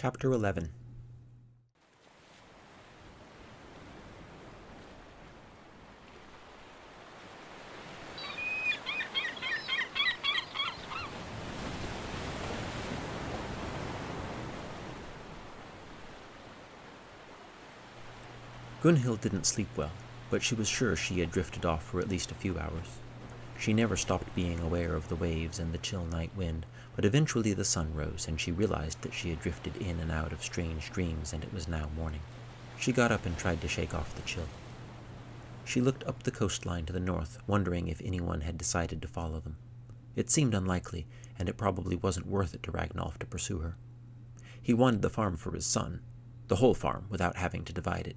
Chapter 11 Gunnhild didn't sleep well, but she was sure she had drifted off for at least a few hours. She never stopped being aware of the waves and the chill night wind, but eventually the sun rose and she realized that she had drifted in and out of strange dreams and it was now morning. She got up and tried to shake off the chill. She looked up the coastline to the north, wondering if anyone had decided to follow them. It seemed unlikely, and it probably wasn't worth it to Ragnolf to pursue her. He wanted the farm for his son, the whole farm, without having to divide it.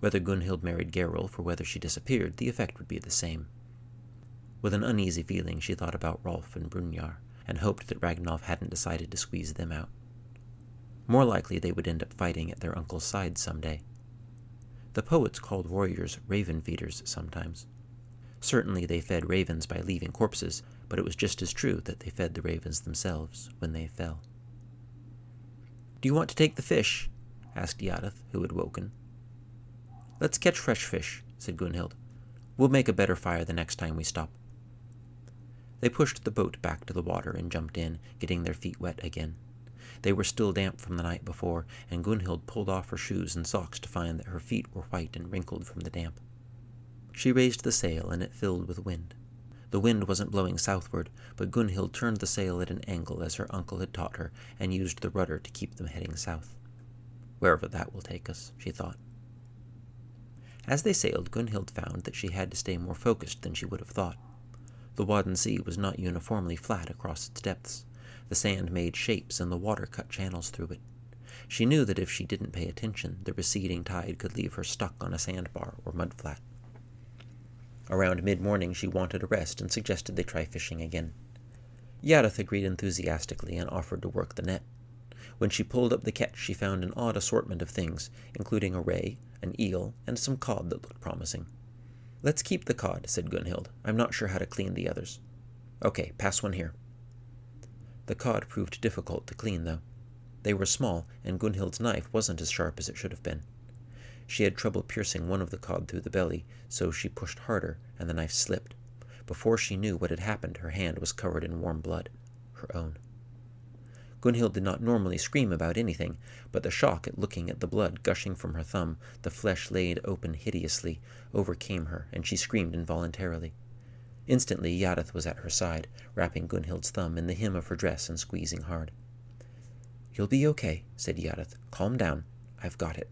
Whether Gunnhild married Gerulf or whether she disappeared, the effect would be the same. With an uneasy feeling, she thought about Rolf and Brunjar, and hoped that Ragnolf hadn't decided to squeeze them out. More likely they would end up fighting at their uncle's side someday. The poets called warriors raven feeders sometimes. Certainly they fed ravens by leaving corpses, but it was just as true that they fed the ravens themselves when they fell. Do you want to take the fish? asked Eadyth, who had woken. Let's catch fresh fish, said Gunnhild. We'll make a better fire the next time we stop. They pushed the boat back to the water and jumped in, getting their feet wet again. They were still damp from the night before, and Gunnhild pulled off her shoes and socks to find that her feet were white and wrinkled from the damp. She raised the sail, and it filled with wind. The wind wasn't blowing southward, but Gunnhild turned the sail at an angle as her uncle had taught her, and used the rudder to keep them heading south. Wherever that will take us, she thought. As they sailed, Gunnhild found that she had to stay more focused than she would have thought. The Wadden Sea was not uniformly flat across its depths. The sand made shapes and the water cut channels through it. She knew that if she didn't pay attention, the receding tide could leave her stuck on a sandbar or mudflat. Around mid-morning she wanted a rest and suggested they try fishing again. Eadyth agreed enthusiastically and offered to work the net. When she pulled up the catch, she found an odd assortment of things, including a ray, an eel, and some cod that looked promising. Let's keep the cod, said Gunnhild. I'm not sure how to clean the others. Okay, pass one here. The cod proved difficult to clean, though. They were small, and Gunnhild's knife wasn't as sharp as it should have been. She had trouble piercing one of the cod through the belly, so she pushed harder, and the knife slipped. Before she knew what had happened, her hand was covered in warm blood, her own. Gunnhild did not normally scream about anything, but the shock at looking at the blood gushing from her thumb, the flesh laid open hideously, overcame her, and she screamed involuntarily. Instantly Eadyth was at her side, wrapping Gunnhild's thumb in the hem of her dress and squeezing hard. You'll be okay, said Eadyth. Calm down. I've got it.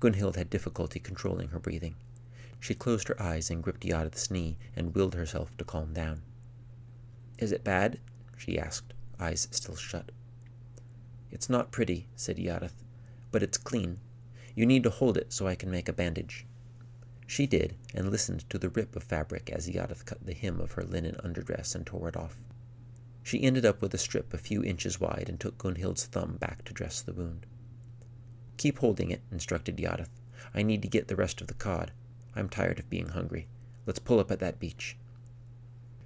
Gunnhild had difficulty controlling her breathing. She closed her eyes and gripped Eadyth's knee and willed herself to calm down. Is it bad? she asked, eyes still shut. It's not pretty, said Eadyth, but it's clean. You need to hold it so I can make a bandage. She did, and listened to the rip of fabric as Eadyth cut the hem of her linen underdress and tore it off. She ended up with a strip a few inches wide and took Gunnhild's thumb back to dress the wound. Keep holding it, instructed Eadyth. I need to get the rest of the cod. I'm tired of being hungry. Let's pull up at that beach.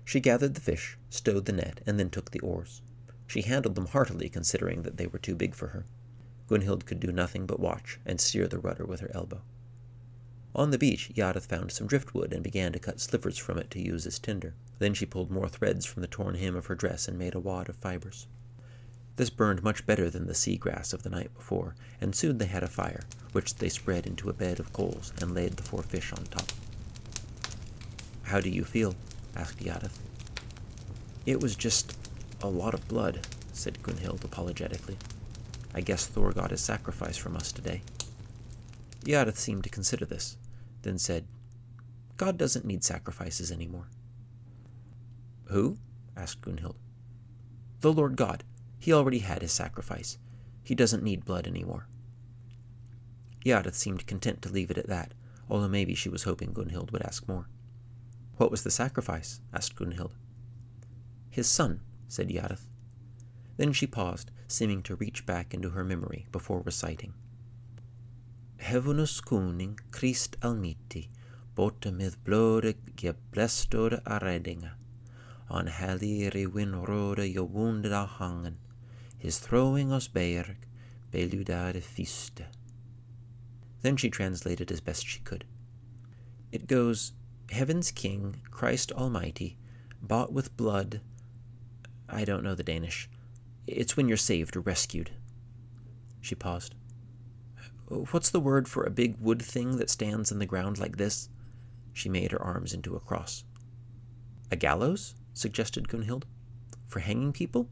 She gathered the fish, stowed the net, and then took the oars. She handled them heartily, considering that they were too big for her. Gunnhild could do nothing but watch and steer the rudder with her elbow. On the beach, Eadyth found some driftwood and began to cut slivers from it to use as tinder. Then she pulled more threads from the torn hem of her dress and made a wad of fibers. This burned much better than the sea grass of the night before, and soon they had a fire, which they spread into a bed of coals and laid the four fish on top. How do you feel? asked Eadyth. It was just a lot of blood, said Gunnhild apologetically. I guess Thor got his sacrifice from us today. Eadyth seemed to consider this, then said, God doesn't need sacrifices anymore. Who? asked Gunnhild. The Lord God. He already had his sacrifice. He doesn't need blood anymore. Eadyth seemed content to leave it at that, although maybe she was hoping Gunnhild would ask more. What was the sacrifice? asked Gunnhild. His son, said Eadyth. Then she paused, seeming to reach back into her memory before reciting. Hevunus kuning Christ almighty, bote med blodet geblestode arredinga. On hellige winrode je wounded hangen, his throwing us berg, beludare fiste. Then she translated as best she could. It goes, Heaven's King, Christ Almighty, bought with blood. I don't know the Danish. It's when you're saved or rescued. She paused. What's the word for a big wood thing that stands in the ground like this? She made her arms into a cross. A gallows? suggested Gunnhild. For hanging people?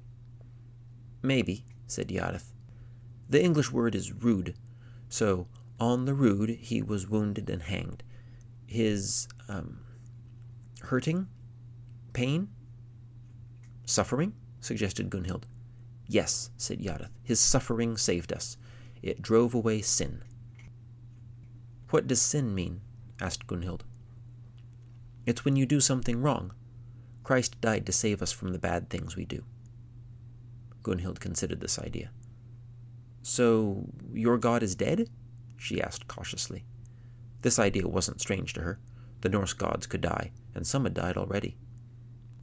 Maybe, said Eadyth. The English word is rood, so on the rood he was wounded and hanged. His um, hurting? Pain? Suffering? suggested Gunnhild. Yes, said Eadyth. His suffering saved us. It drove away sin. What does sin mean? asked Gunnhild. It's when you do something wrong. Christ died to save us from the bad things we do. Gunnhild considered this idea. So, your god is dead? she asked cautiously. This idea wasn't strange to her. The Norse gods could die, and some had died already.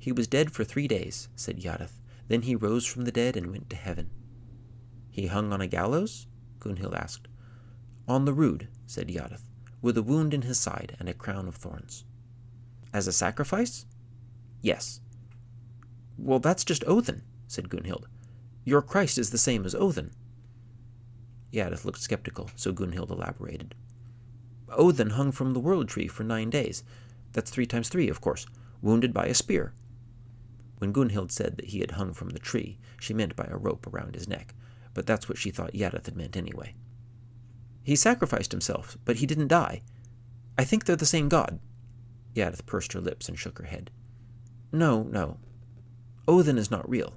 He was dead for three days, said Eadyth. Then he rose from the dead and went to heaven. He hung on a gallows? Gunnhild asked. On the rood, said Eadyth, with a wound in his side and a crown of thorns. As a sacrifice? Yes. Well, that's just Odin, said Gunnhild. Your Christ is the same as Odin. Eadyth looked skeptical, so Gunnhild elaborated. Odin hung from the world tree for nine days. That's three times three, of course, wounded by a spear. When Gunnhild said that he had hung from the tree, she meant by a rope around his neck, but that's what she thought Eadyth had meant anyway. He sacrificed himself, but he didn't die. I think they're the same god. Eadyth pursed her lips and shook her head. No, no. Odin is not real.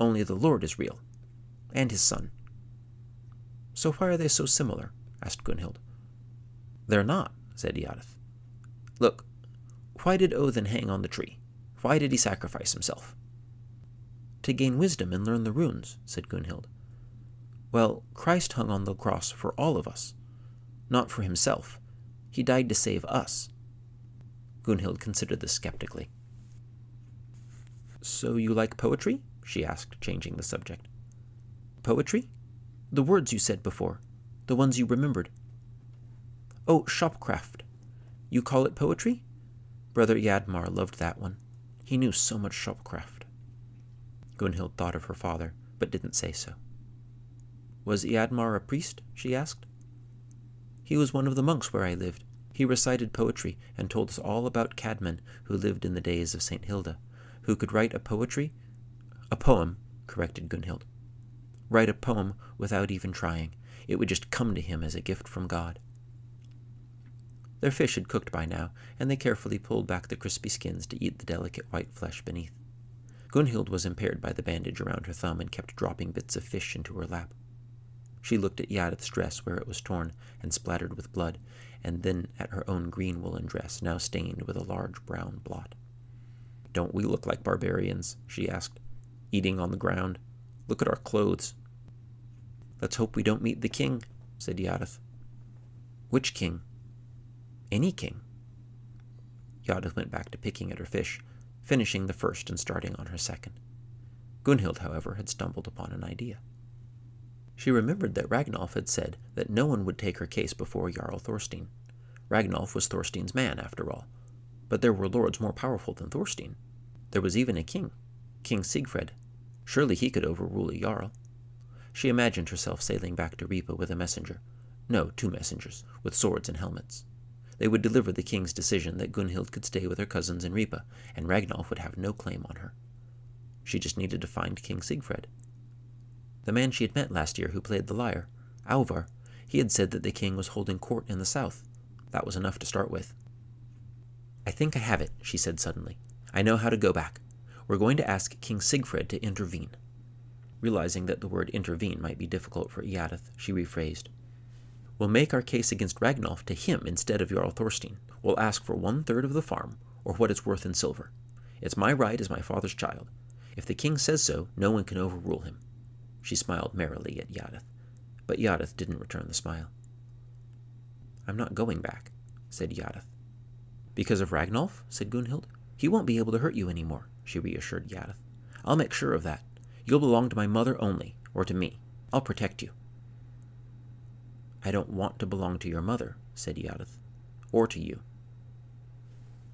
Only the Lord is real. And his son. So why are they so similar? asked Gunnhild. They're not, said Eadyth. Look, why did Odin hang on the tree? Why did he sacrifice himself? To gain wisdom and learn the runes, said Gunnhild. Well, Christ hung on the cross for all of us, not for himself. He died to save us. Gunnhild considered this skeptically. So you like poetry? she asked, changing the subject. Poetry? The words you said before, the ones you remembered. Oh, shopcraft. You call it poetry? Brother Yadmar loved that one. He knew so much shopcraft. Gunnhild thought of her father, but didn't say so. Was Hjalmar a priest? she asked. He was one of the monks where I lived. He recited poetry and told us all about Caedmon, who lived in the days of St. Hilda, who could write a poetry? A poem, corrected Gunnhild. Write a poem without even trying. It would just come to him as a gift from God. Their fish had cooked by now, and they carefully pulled back the crispy skins to eat the delicate white flesh beneath. Gunnhild was impaired by the bandage around her thumb and kept dropping bits of fish into her lap. She looked at Eadyth's dress where it was torn and splattered with blood, and then at her own green woolen dress, now stained with a large brown blot. Don't we look like barbarians? she asked. Eating on the ground. Look at our clothes. Let's hope we don't meet the king, said Eadyth. Which king? Any king. Eadyth went back to picking at her fish, finishing the first and starting on her second. Gunnhild, however, had stumbled upon an idea. She remembered that Ragnolf had said that no one would take her case before Jarl Thorstein. Ragnolf was Thorstein's man, after all, but there were lords more powerful than Thorstein. There was even a king, King Sigfred. Surely he could overrule a Jarl. She imagined herself sailing back to Ripa with a messenger. No, two messengers, with swords and helmets. They would deliver the king's decision that Gunnhild could stay with her cousins in Ripa, and Ragnolf would have no claim on her. She just needed to find King Sigfred. The man she had met last year who played the lyre, Alvar, he had said that the king was holding court in the south. That was enough to start with. I think I have it, she said suddenly. I know how to go back. We're going to ask King Sigfred to intervene. Realizing that the word intervene might be difficult for Eadyth, she rephrased. We'll make our case against Ragnolf to him instead of Jarl Thorstein. We'll ask for one third of the farm, or what it's worth in silver. It's my right as my father's child. If the king says so, no one can overrule him. She smiled merrily at Eadyth, but Eadyth didn't return the smile. I'm not going back, said Eadyth. Because of Ragnolf? said Gunnhild. He won't be able to hurt you any more, she reassured Eadyth. I'll make sure of that. You'll belong to my mother only, or to me. I'll protect you. I don't want to belong to your mother, said Eadyth, or to you.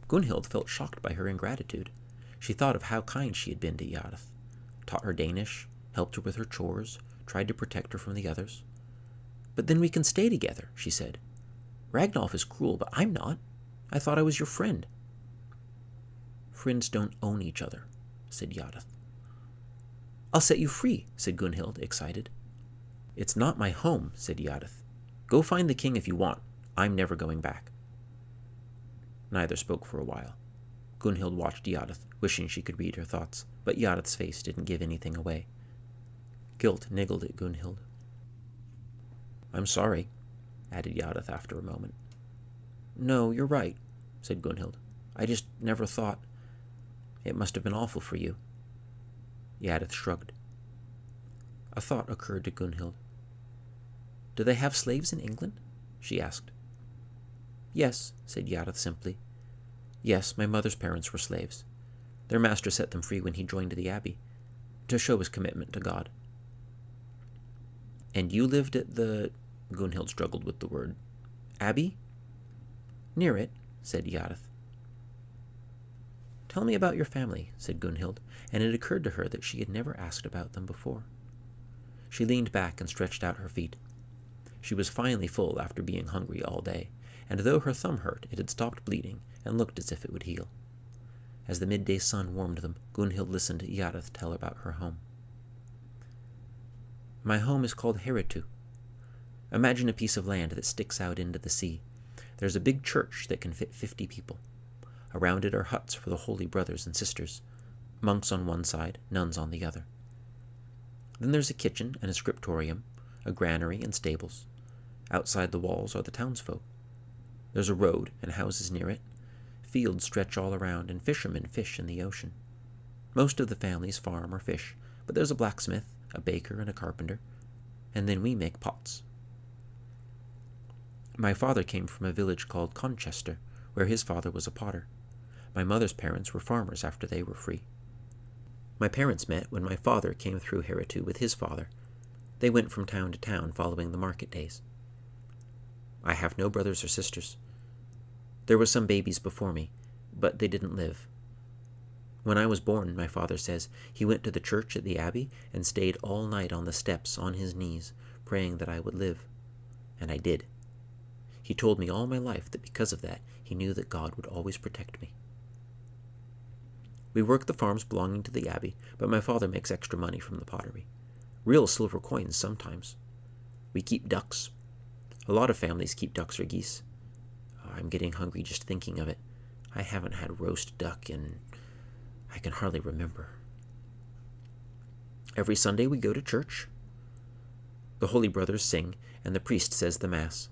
Gunnhild felt shocked by her ingratitude. She thought of how kind she had been to Eadyth, taught her Danish, helped her with her chores, tried to protect her from the others. But then we can stay together, she said. Ragnolf is cruel, but I'm not. I thought I was your friend. Friends don't own each other, said Eadyth. I'll set you free, said Gunnhild, excited. It's not my home, said Eadyth. Go find the king if you want. I'm never going back. Neither spoke for a while. Gunnhild watched Eadyth, wishing she could read her thoughts, but Eadyth's face didn't give anything away. Guilt niggled at Gunnhild. I'm sorry, added Eadyth after a moment. No, you're right, said Gunnhild. I just never thought. It must have been awful for you. Eadyth shrugged. A thought occurred to Gunnhild. Do they have slaves in England? she asked. Yes, said Eadyth simply. Yes, my mother's parents were slaves. Their master set them free when he joined the abbey, to show his commitment to God. And you lived at the. Gunnhild struggled with the word. Abbey? Near it, said Eadyth. Tell me about your family, said Gunnhild, and it occurred to her that she had never asked about them before. She leaned back and stretched out her feet. She was finally full after being hungry all day, and though her thumb hurt, it had stopped bleeding and looked as if it would heal. As the midday sun warmed them, Gunnhild listened to Eadyth tell about her home. My home is called Heritu. Imagine a piece of land that sticks out into the sea. There's a big church that can fit fifty people. Around it are huts for the holy brothers and sisters, monks on one side, nuns on the other. Then there's a kitchen and a scriptorium, a granary and stables. Outside the walls are the townsfolk. There's a road and houses near it. Fields stretch all around, and fishermen fish in the ocean. Most of the families farm or fish, but there's a blacksmith, a baker, and a carpenter, and then we make pots. My father came from a village called Conchester, where his father was a potter. My mother's parents were farmers after they were free. My parents met when my father came through Heritu with his father. They went from town to town following the market days. I have no brothers or sisters. There were some babies before me, but they didn't live. When I was born, my father says, he went to the church at the abbey and stayed all night on the steps on his knees, praying that I would live. And I did. He told me all my life that because of that, he knew that God would always protect me. We work the farms belonging to the abbey, but my father makes extra money from the pottery. Real silver coins sometimes. We keep ducks, a lot of families keep ducks or geese. I'm getting hungry just thinking of it. I haven't had roast duck in. I can hardly remember. Every Sunday we go to church. The Holy Brothers sing, and the priest says the Mass.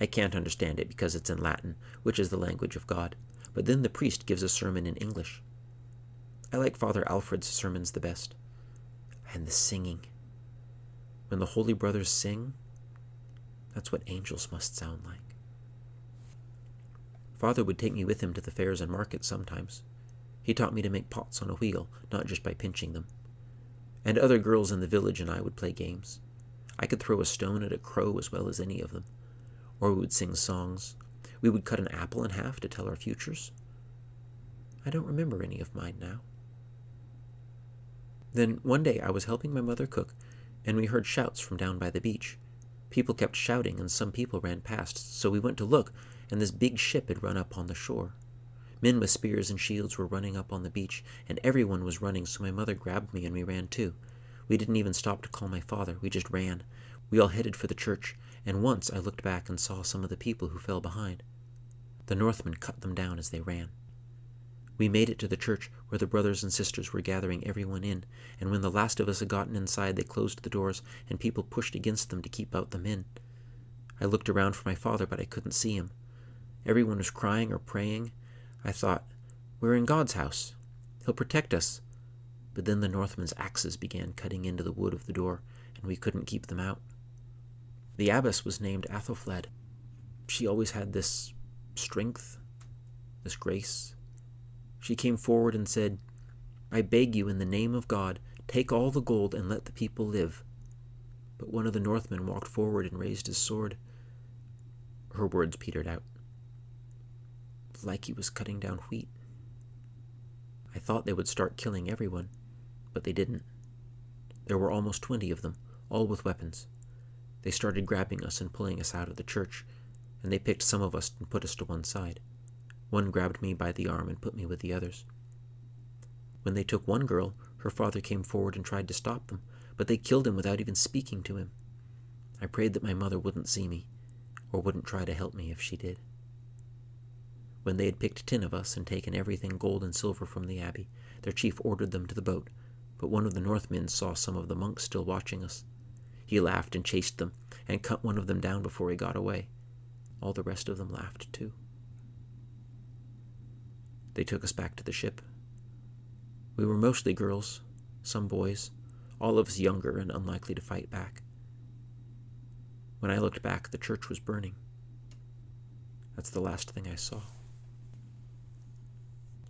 I can't understand it because it's in Latin, which is the language of God, but then the priest gives a sermon in English. I like Father Alfred's sermons the best. And the singing. When the Holy Brothers sing, that's what angels must sound like. Father would take me with him to the fairs and markets sometimes. He taught me to make pots on a wheel, not just by pinching them. And other girls in the village and I would play games. I could throw a stone at a crow as well as any of them. Or we would sing songs. We would cut an apple in half to tell our futures. I don't remember any of mine now. Then one day I was helping my mother cook, and we heard shouts from down by the beach. People kept shouting, and some people ran past, so we went to look, and this big ship had run up on the shore. Men with spears and shields were running up on the beach, and everyone was running, so my mother grabbed me and we ran too. We didn't even stop to call my father, we just ran. We all headed for the church, and once I looked back and saw some of the people who fell behind. The Northmen cut them down as they ran. We made it to the church where the brothers and sisters were gathering everyone in, and when the last of us had gotten inside, they closed the doors, and people pushed against them to keep out the men. I looked around for my father, but I couldn't see him. Everyone was crying or praying. I thought, We're in God's house. He'll protect us. But then the Northmen's axes began cutting into the wood of the door, and we couldn't keep them out. The abbess was named Athelflaed. She always had this strength, this grace, she came forward and said, I beg you, in the name of God, take all the gold and let the people live. but one of the Northmen walked forward and raised his sword. Her words petered out. Like he was cutting down wheat. I thought they would start killing everyone, but they didn't. There were almost twenty of them, all with weapons. They started grabbing us and pulling us out of the church, and they picked some of us and put us to one side. One grabbed me by the arm and put me with the others. When they took one girl, her father came forward and tried to stop them, but they killed him without even speaking to him. I prayed that my mother wouldn't see me, or wouldn't try to help me if she did. When they had picked ten of us and taken everything gold and silver from the abbey, their chief ordered them to the boat, but one of the Northmen saw some of the monks still watching us. He laughed and chased them, and cut one of them down before he got away. All the rest of them laughed too. They took us back to the ship. We were mostly girls, some boys, all of us younger and unlikely to fight back. When I looked back, the church was burning. That's the last thing I saw.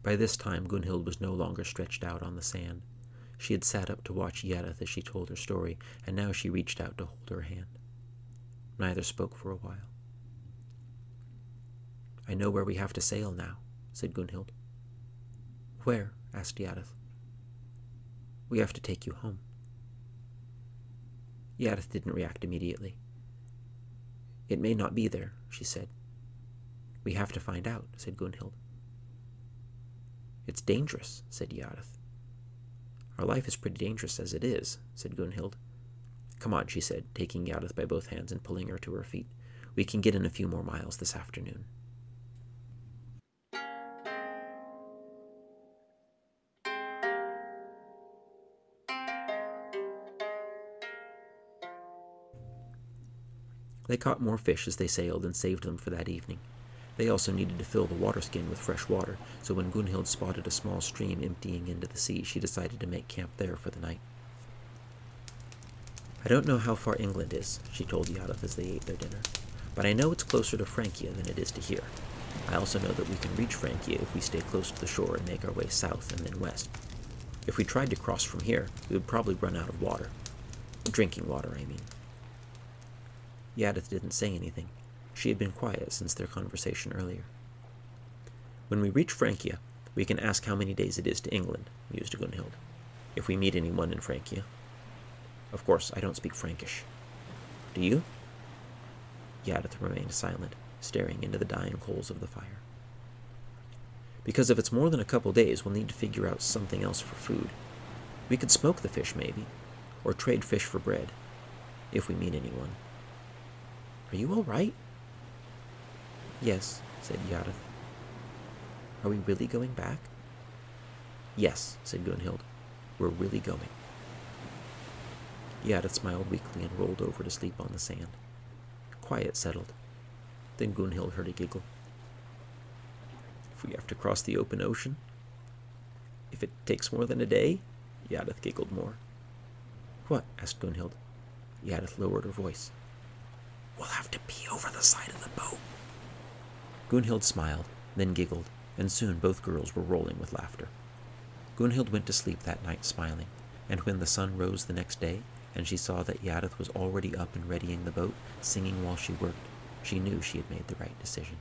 By this time, Gunnhild was no longer stretched out on the sand. She had sat up to watch Eadyth as she told her story, and now she reached out to hold her hand. Neither spoke for a while. I know where we have to sail now, said Gunnhild. Where? asked Eadyth. We have to take you home. Eadyth didn't react immediately. It may not be there, she said. We have to find out, said Gunnhild. It's dangerous, said Eadyth. Our life is pretty dangerous as it is, said Gunnhild. Come on, she said, taking Eadyth by both hands and pulling her to her feet. We can get in a few more miles this afternoon. They caught more fish as they sailed and saved them for that evening. They also needed to fill the water skin with fresh water, so when Gunnhild spotted a small stream emptying into the sea, she decided to make camp there for the night. I don't know how far England is, she told Eadyth as they ate their dinner, but I know it's closer to Francia than it is to here. I also know that we can reach Francia if we stay close to the shore and make our way south and then west. If we tried to cross from here, we would probably run out of water. Drinking water, I mean. Eadyth didn't say anything. She had been quiet since their conversation earlier. When we reach Francia, we can ask how many days it is to England, mused Gunnhild, if we meet anyone in Francia. Of course, I don't speak Frankish. Do you? Eadyth remained silent, staring into the dying coals of the fire. Because if it's more than a couple days, we'll need to figure out something else for food. We could smoke the fish, maybe, or trade fish for bread, if we meet anyone. Are you all right? Yes, said Eadyth. Are we really going back? Yes, said Gunnhild. We're really going. Eadyth smiled weakly and rolled over to sleep on the sand. Quiet settled. Then Gunnhild heard a giggle. If we have to cross the open ocean? If it takes more than a day? Eadyth giggled more. What? asked Gunnhild. Eadyth lowered her voice. We'll have to pee over the side of the boat. Gunnhild smiled, then giggled, and soon both girls were rolling with laughter. Gunnhild went to sleep that night smiling, and when the sun rose the next day, and she saw that Eadyth was already up and readying the boat, singing while she worked, she knew she had made the right decision.